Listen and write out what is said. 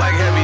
like heavy.